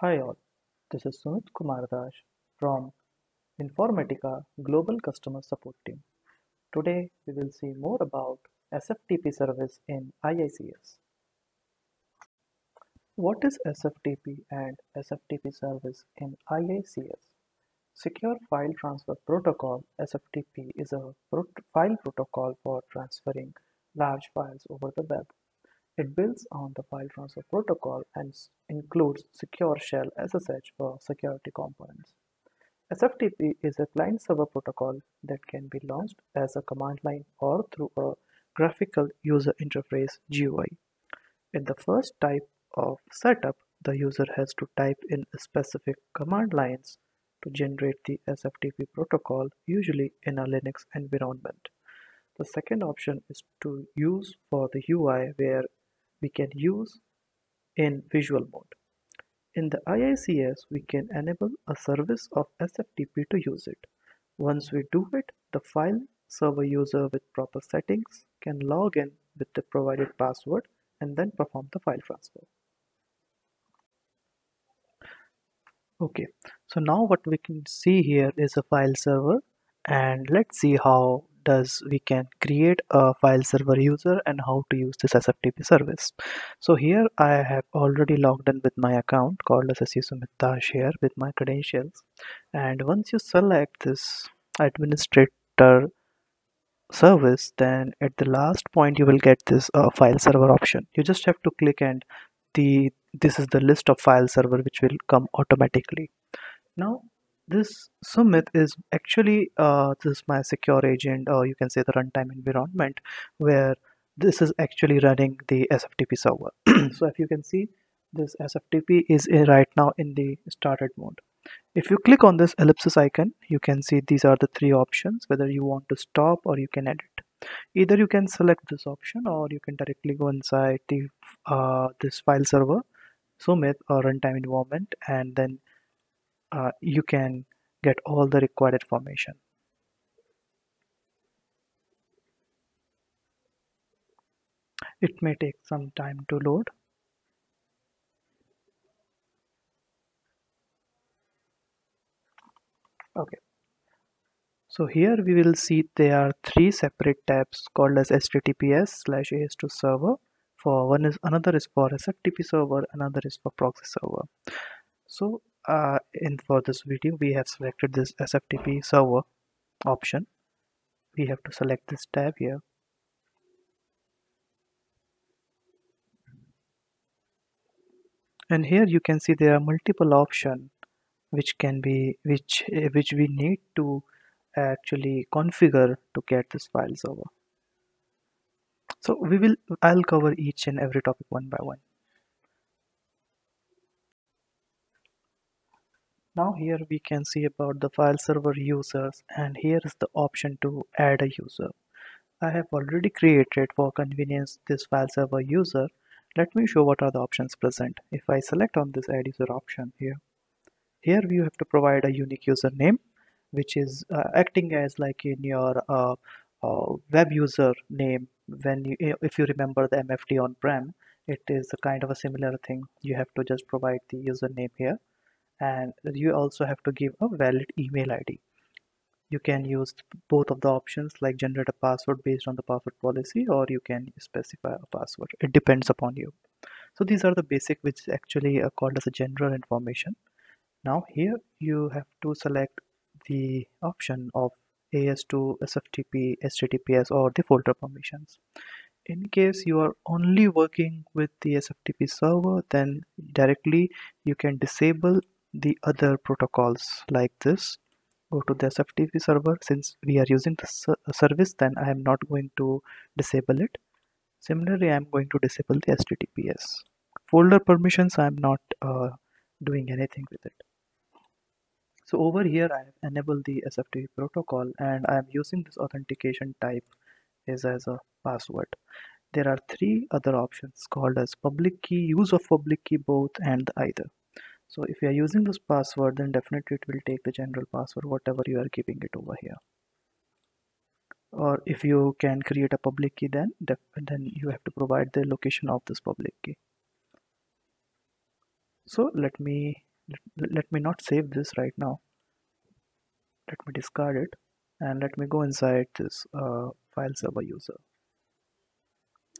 Hi all, this is Sumit Kumar Das from Informatica Global Customer Support Team. Today we will see more about SFTP service in IICS. What is SFTP and SFTP service in IICS? Secure File Transfer Protocol SFTP is a file protocol for transferring large files over the web. It builds on the file transfer protocol and includes Secure Shell SSH for security components. SFTP is a client server protocol that can be launched as a command line or through a graphical user interface GUI. In the first type of setup, the user has to type in specific command lines to generate the SFTP protocol, usually in a Linux environment. The second option is to use for the UI where we can use in visual mode. In the IICS, we can enable a service of SFTP to use it. Once we do it, the file server user with proper settings can log in with the provided password and then perform the file transfer. Okay, so now what we can see here is a file server and let's see how does we can create a file server user and how to use this SFTP service. So here I have already logged in with my account called as Sumit with my credentials. And once you select this administrator service then at the last point you will get this uh, file server option. You just have to click and the this is the list of file server which will come automatically. Now this Sumit is actually uh, this is my secure agent or you can say the runtime environment where this is actually running the SFTP server. So if you can see this SFTP is right now in the started mode. If you click on this ellipsis icon you can see these are the three options whether you want to stop or you can edit. Either you can select this option or you can directly go inside the uh, this file server Sumit or runtime environment and then uh, you can get all the required information. It may take some time to load. Okay. So here we will see there are three separate tabs called as HTTPS slash AS2 server. For one is another is for SFTP server, another is for proxy server. So uh, in for this video we have selected this SFTP server option. We have to select this tab here. And here you can see there are multiple options which can be which uh, which we need to actually configure to get this file server. So we will I'll cover each and every topic one by one Now here we can see about the file server users and here is the option to add a user. I have already created for convenience this file server user. Let me show what are the options present. If I select on this add user option here, here you have to provide a unique username which is uh, acting as like in your uh, uh, web user name when you if you remember the MFT on-prem it is a kind of a similar thing you have to just provide the username here and you also have to give a valid email id you can use both of the options like generate a password based on the password policy or you can specify a password. It depends upon you. So these are the basic which is actually uh, called as a general information. Now here you have to select the option of AS2 SFTP HTTPS or the folder permissions. In case you are only working with the SFTP server then directly you can disable the other protocols like this. Go to the SFTP server. Since we are using the service then I am not going to disable it. Similarly I am going to disable the HTTPS folder permissions I am not uh, doing anything with it. So over here I have enabled the SFTP protocol and I am using this authentication type is as a password. There are three other options called as public key use of public key both and either so if you are using this password then definitely it will take the general password whatever you are giving it over here. Or if you can create a public key then then you have to provide the location of this public key. So let me let me not save this right now. Let me discard it and let me go inside this uh, file server user.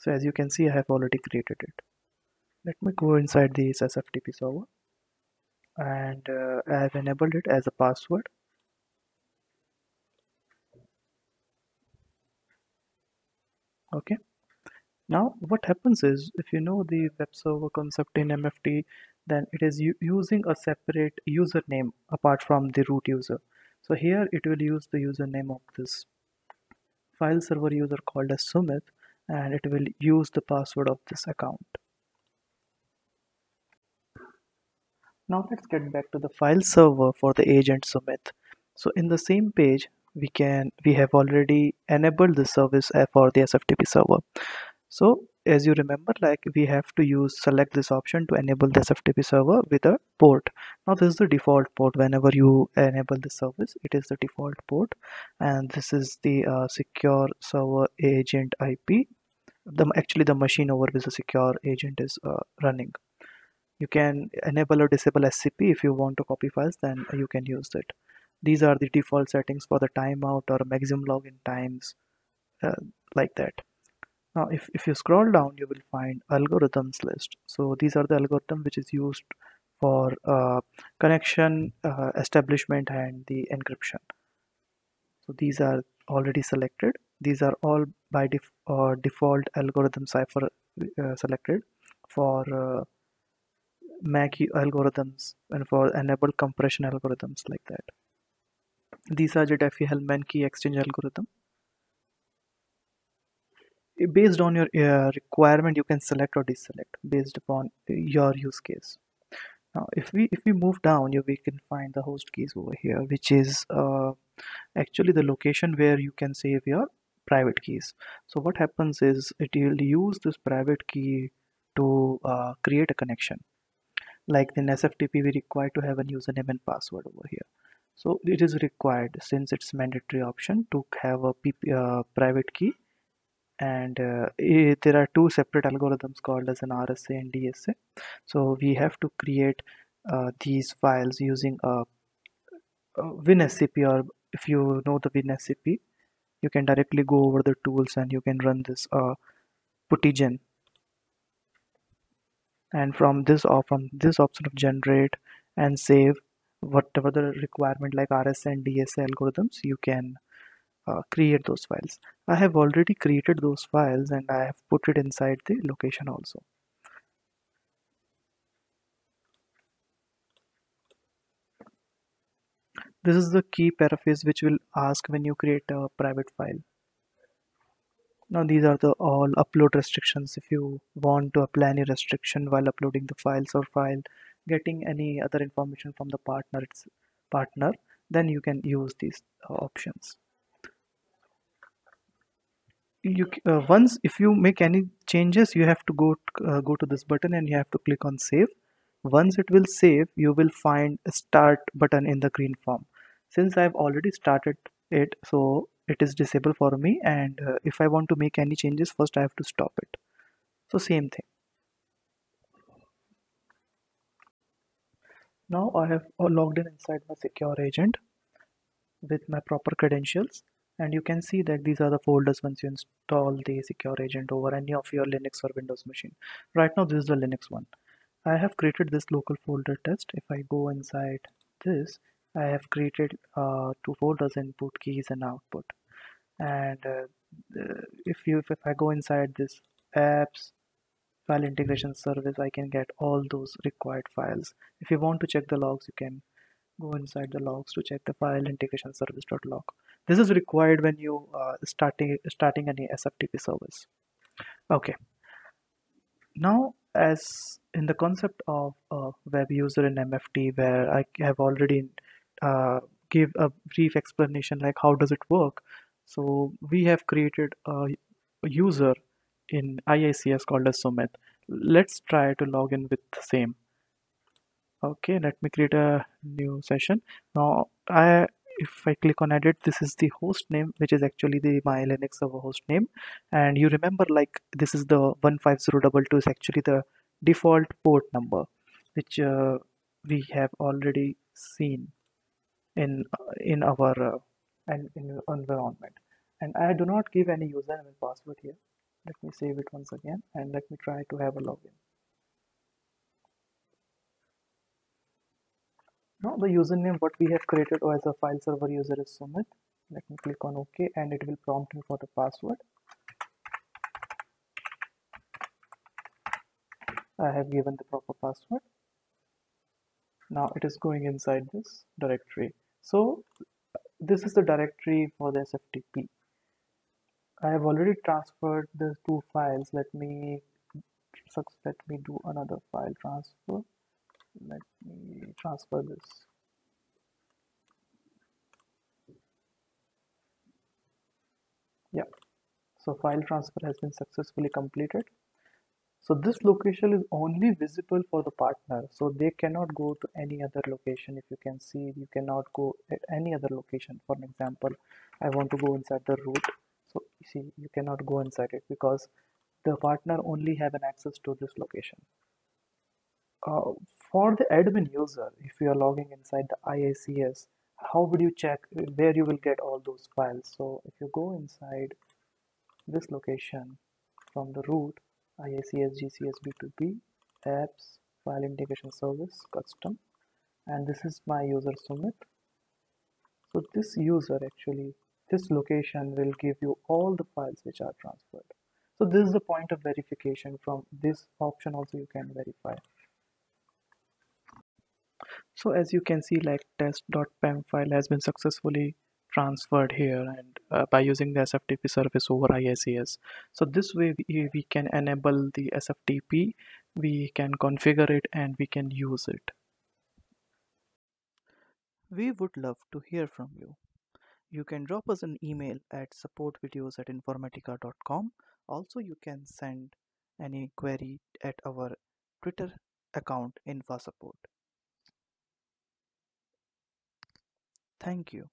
So as you can see I have already created it. Let me go inside this SFTP server and uh, I have enabled it as a password. Okay. Now what happens is if you know the web server concept in MFT then it is using a separate username apart from the root user. So here it will use the username of this file server user called as Sumit and it will use the password of this account now let's get back to the file server for the agent Sumit. So in the same page we can we have already enabled the service for the SFTP server. So as you remember like we have to use select this option to enable the SFTP server with a port. Now this is the default port. Whenever you enable the service it is the default port. And this is the uh, secure server agent IP the actually the machine over which the secure agent is uh, running you can enable or disable SCP if you want to copy files then you can use it. These are the default settings for the timeout or maximum login times uh, like that. Now if, if you scroll down you will find algorithms list. So these are the algorithm which is used for uh, connection uh, establishment and the encryption. So these are already selected. These are all by def uh, default algorithm cipher uh, selected for uh, MAC algorithms and for enable compression algorithms like that. These are JTF key exchange algorithm. Based on your uh, requirement you can select or deselect based upon your use case. Now if we if we move down you we can find the host keys over here which is uh, actually the location where you can save your private keys. So what happens is it will use this private key to uh, create a connection like in SFTP we require to have a username and password over here. So it is required since it's mandatory option to have a PP, uh, private key. And uh, it, there are two separate algorithms called as an RSA and DSA so we have to create uh, these files using a, a WinSCP or if you know the WinSCP you can directly go over the tools and you can run this uh, PuTTYgen and from this or from this option of generate and save whatever the requirement like RSA and DSA algorithms you can uh, create those files. I have already created those files and I have put it inside the location also. This is the key paraphrase which will ask when you create a private file now these are the all upload restrictions. If you want to apply any restriction while uploading the files or file getting any other information from the partner it's partner then you can use these uh, options. You uh, once if you make any changes you have to go uh, go to this button and you have to click on save. Once it will save you will find a start button in the green form. Since I've already started it so it is disabled for me and uh, if I want to make any changes first I have to stop it. So same thing. Now I have uh, logged in inside my secure agent with my proper credentials and you can see that these are the folders once you install the secure agent over any of your Linux or Windows machine. Right now this is the Linux one. I have created this local folder test. If I go inside this I have created uh, two folders input keys and output. And uh, if you if I go inside this apps file integration service I can get all those required files. If you want to check the logs you can go inside the logs to check the file integration service.log this is required when you uh, starting starting any SFTP service. Okay. Now as in the concept of a web user in MFT where I have already uh, give a brief explanation like how does it work? So we have created a, user in IICS called as Sumit. Let's try to log in with the same. Okay let me create a new session. Now I if I click on edit this is the host name which is actually the my Linux server host name. And you remember like this is the 15022 is actually the default port number which uh, we have already seen in in our uh, and in environment. And I do not give any username and password here. Let me save it once again and let me try to have a login. Now the username what we have created as a file server user is Sumit. Let me click on OK and it will prompt me for the password. I have given the proper password. Now it is going inside this directory so this is the directory for the SFTP I have already transferred the two files. Let me let me do another file transfer. Let me transfer this. Yeah. So file transfer has been successfully completed so this location is only visible for the partner. So they cannot go to any other location. If you can see you cannot go at any other location. For example I want to go inside the root so you see you cannot go inside it because the partner only have an access to this location. Uh, for the admin user if you are logging inside the IICS how would you check where you will get all those files? So if you go inside this location from the root IICS GCS B2B apps file integration service custom. And this is my user Sumit so this user actually this location will give you all the files which are transferred. So this is the point of verification. From this option also you can verify. So as you can see like test.pem file has been successfully transferred here and uh, by using the SFTP service over IICS. So this way we, we can enable the SFTP, we can configure it and we can use it. We would love to hear from you. You can drop us an email at supportvideos at informatica.com. Also, you can send any query at our Twitter account InfaSupport. Thank you.